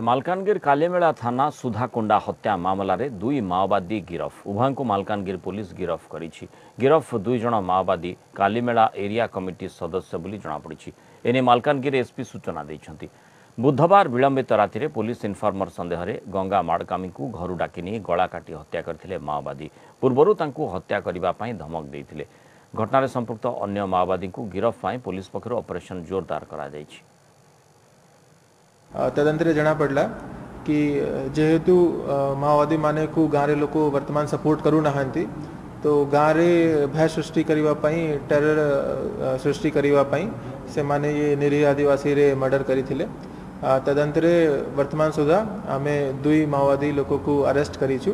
ମାଲକାନଗିରି କାଲିମେଳା ଥାନା ସୁଧାକୁଣ୍ଡା ହତ୍ୟା ମାମଲାରେ ଦୁଇ ମାଓବାଦୀ ଗିରଫ। ଉଭୟଙ୍କୁ ମାଲକାନଗିରି ପୋଲିସ ଗିରଫ କରିଛି। ଗିରଫ ଦୁଇ ଜଣ ମାଓବାଦୀ କାଲିମେଳା ଏରିଆ କମିଟି ସଦସ୍ୟ ବୋଲି ଜଣାପଡ଼ିଛି। ଏନେଇ ମାଲକାନଗିରି ଏସ୍ପି ସୂଚନା ଦେଇଛନ୍ତି। ବୁଧବାର ବିଳମ୍ବିତ ରାତିରେ ପୋଲିସ ଇନଫର୍ମର ସନ୍ଦେହରେ ଗଙ୍ଗା ମାଡ଼କାମୀଙ୍କୁ ଘରୁ ଡାକି ନେଇ ଗଳା କାଟି ହତ୍ୟା କରିଥିଲେ ମାଓବାଦୀ। ପୂର୍ବରୁ ତାଙ୍କୁ ହତ୍ୟା କରିବା ପାଇଁ ଧମକ ଦେଇଥିଲେ। ଘଟଣାରେ ସମ୍ପୃକ୍ତ ଅନ୍ୟ ମାଓବାଦୀଙ୍କୁ ଗିରଫ ପାଇଁ ପୋଲିସ ପକ୍ଷରୁ ଅପରେସନ ଜୋରଦାର କରାଯାଇଛି। ତଦନ୍ତରେ ଜଣାପଡ଼ିଲା କି ଯେହେତୁ ମାଓବାଦୀ ମାନଙ୍କୁ ଗାଁରେ ଲୋକ ବର୍ତ୍ତମାନ ସପୋର୍ଟ କରୁନାହାନ୍ତି ତ ଗାଁରେ ଭୟ ସୃଷ୍ଟି କରିବା ପାଇଁ ଟେରର ସୃଷ୍ଟି କରିବା ପାଇଁ ସେମାନେ ଇଏ ନିରୀହ ଆଦିବାସୀରେ ମର୍ଡର କରିଥିଲେ ତଦନ୍ତରେ ବର୍ତ୍ତମାନ ସୁଦ୍ଧା ଆମେ ଦୁଇ ମାଓବାଦୀ ଲୋକକୁ ଆରେଷ୍ଟ କରିଛୁ